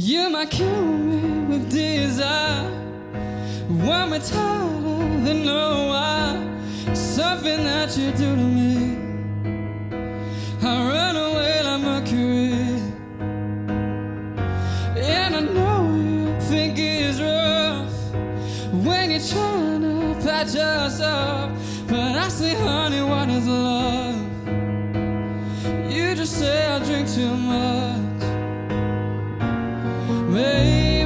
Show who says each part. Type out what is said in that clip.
Speaker 1: You might kill me with desire. One more tighter than no why. Something that you do to me. I run away like Mercury. And I know you think it's rough when you're trying to patch us up. But I say, honey, what is love? You just say I drink too much. Maybe